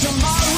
tomorrow.